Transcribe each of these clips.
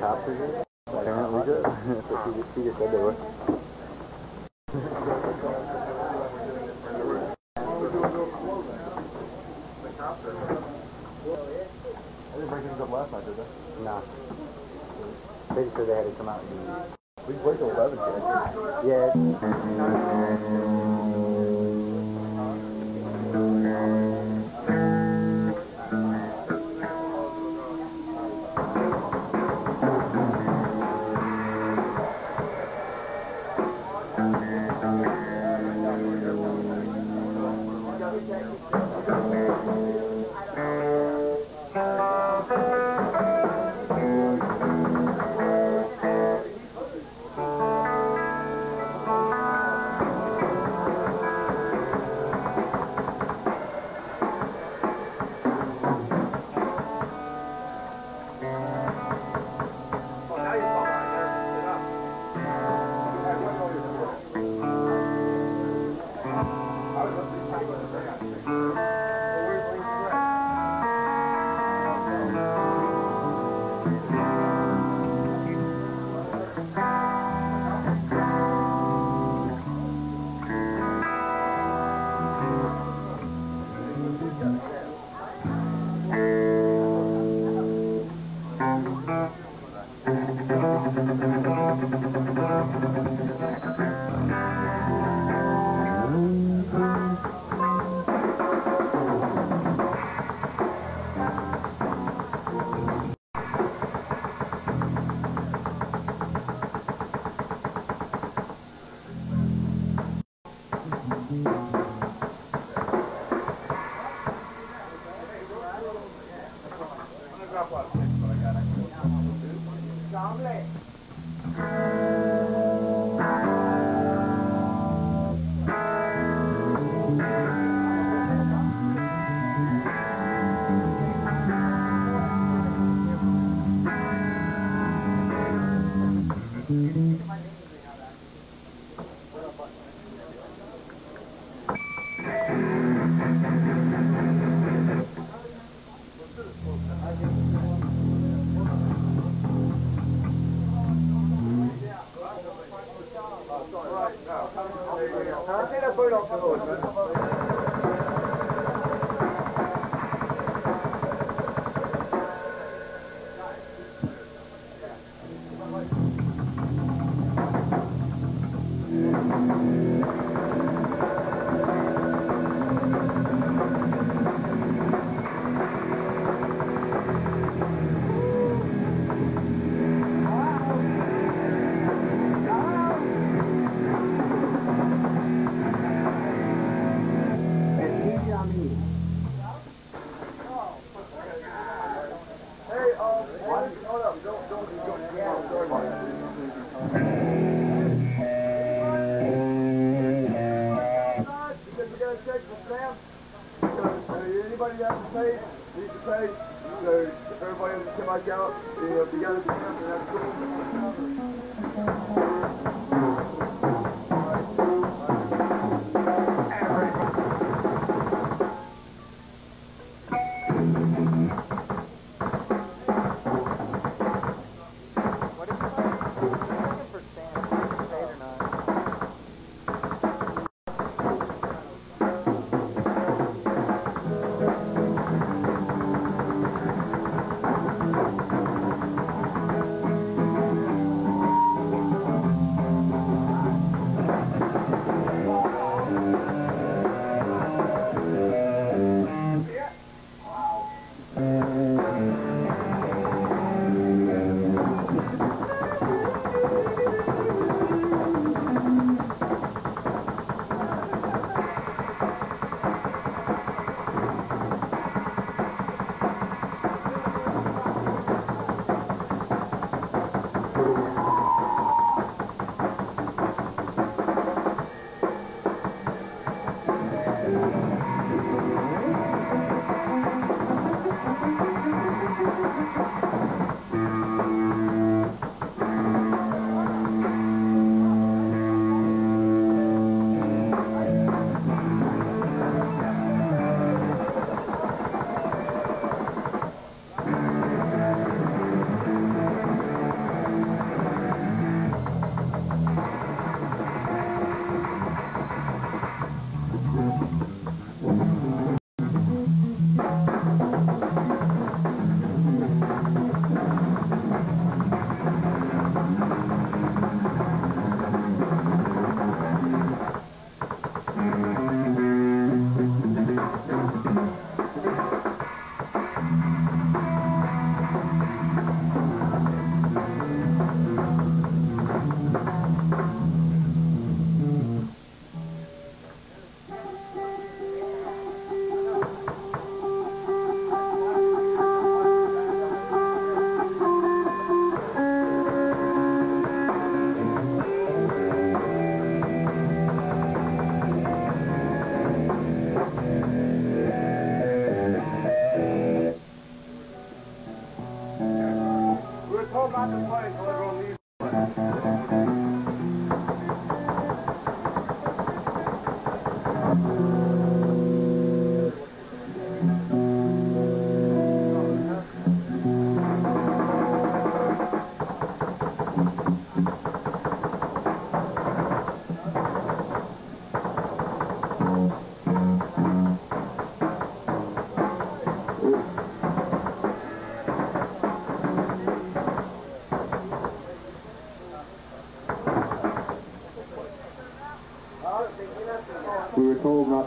cops are here? Apparently good. She just, she just said they were. I didn't break things up last night, did they? Nah. They just said they had to come out and... We played till 11, kid. Yeah. Música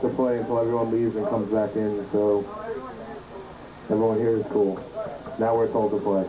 to play until everyone leaves and comes back in, so everyone here is cool. Now we're told to play.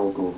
More vocals.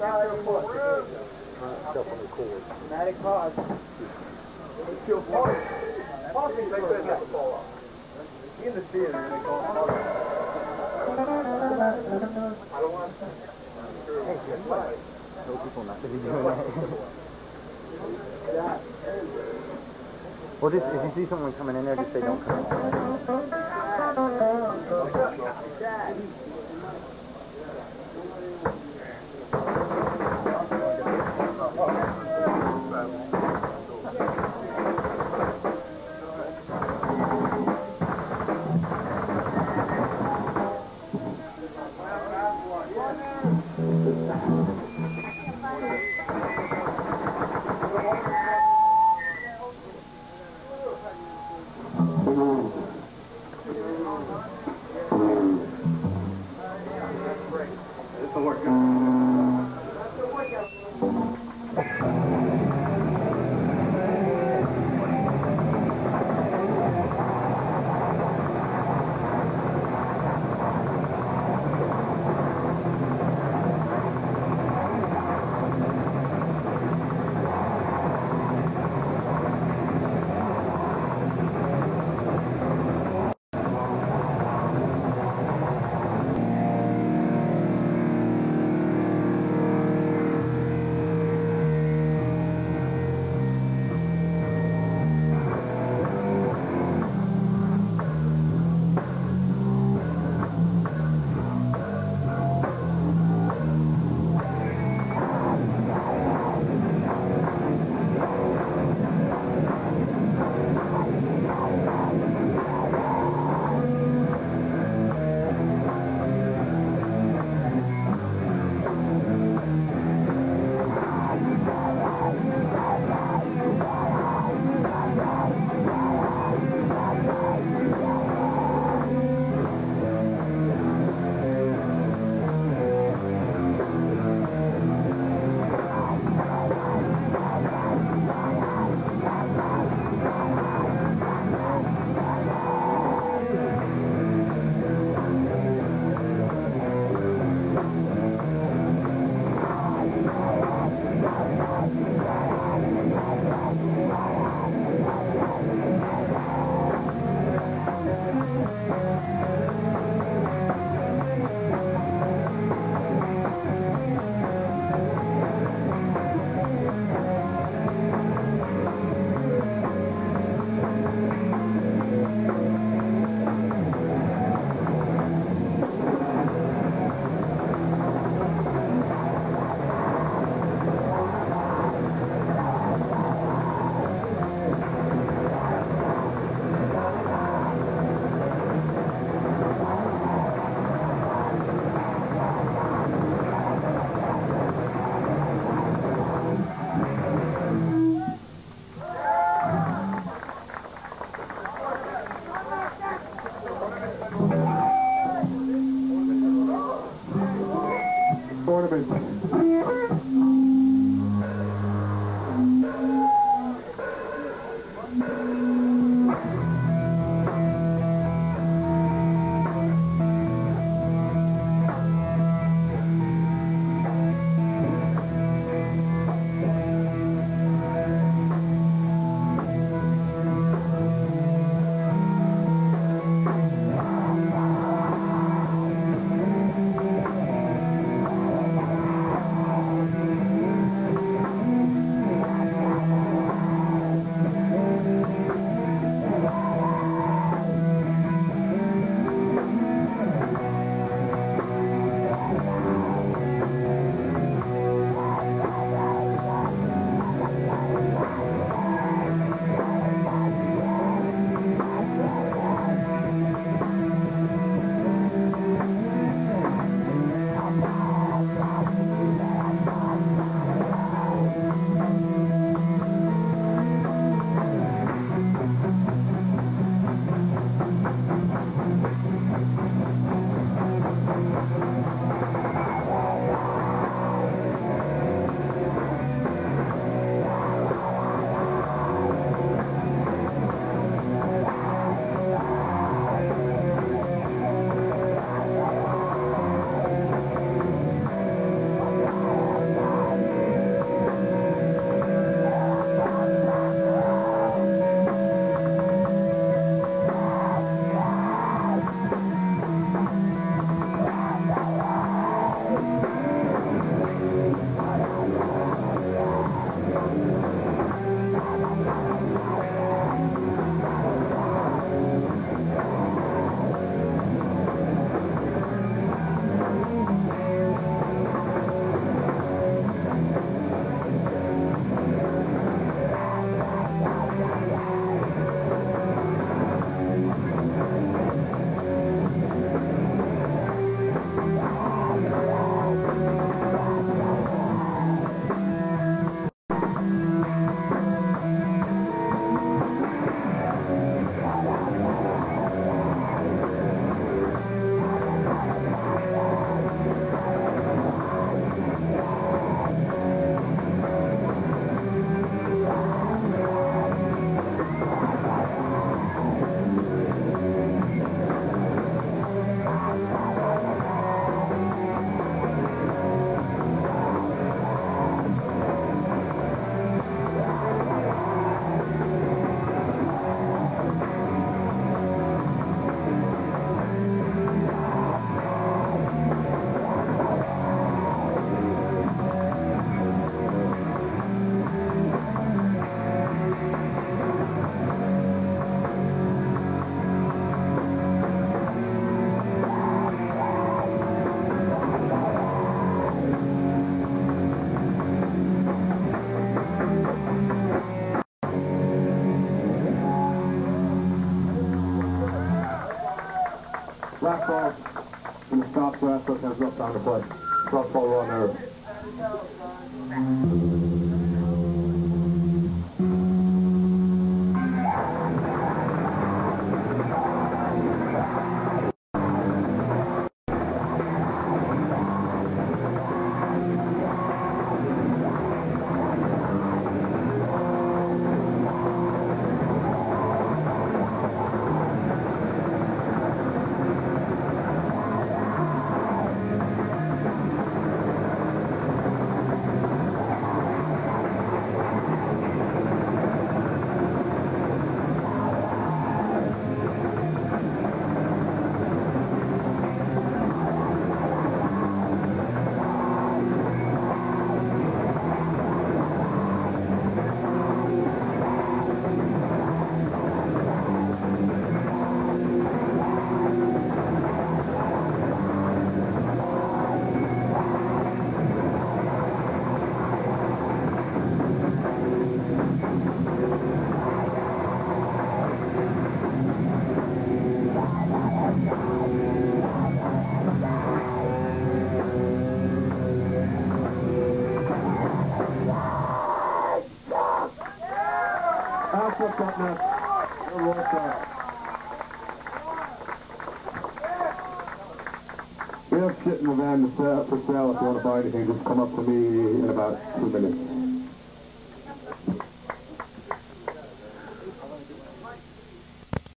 Automatic pause. Let's kill Paul. Paul thinks they could have to fall off. In the theater, they call Paul. I don't want Tell people not to be doing that. well, just if you see someone coming in there, just say don't come last look has enough time to play. Drop ball on there. For sale if you want to buy anything. Just come up to me